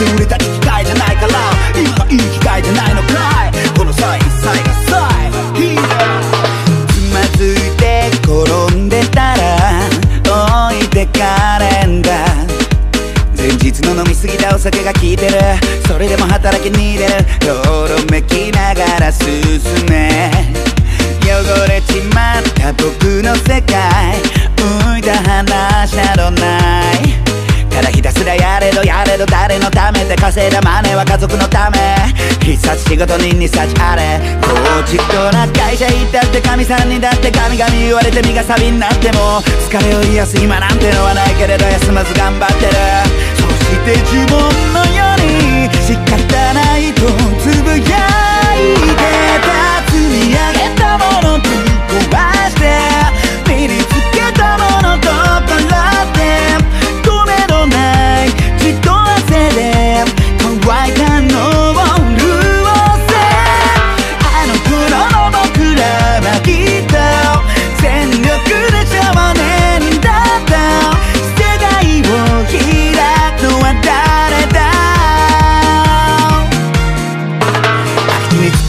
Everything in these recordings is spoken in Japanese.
ない決して売れた機会じゃないから。今いい機会じゃないのかい。この際一切が際つまずいて転んでたら置いてかれんだ。前日の飲みすぎたお酒が効いてる。それでも働きに出る。よろめきながら進め。れど誰のためで稼いだマネは家族のため。必殺仕事人に幸あれ。高知とな会社行ったって神さんにだって神々言われて身がサビになっても。疲れを癒す今なんてのはないけれど休まず頑張ってる。そして呪文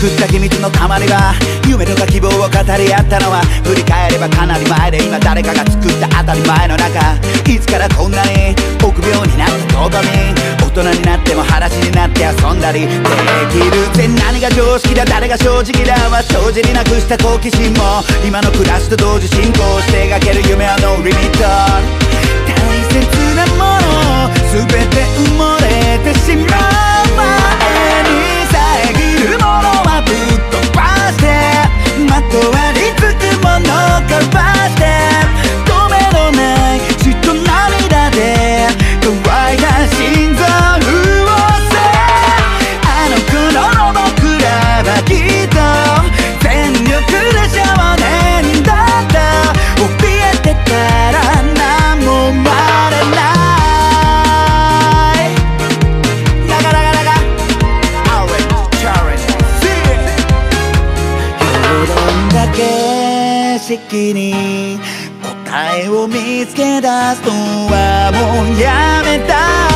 空き地に作った秘密のたまりは夢とか希望を語り合ったのは振り返ればかなり前で今誰かが作った当たり前の中。いつからこんなに臆病になったことに大人になっても裸足になって遊んだりできるって何が常識だ誰が正直だは正直なくした好奇心も今の暮らしと同時進行して描ける夢はノーリミット。識に答えを見つけ出すのはもうやめた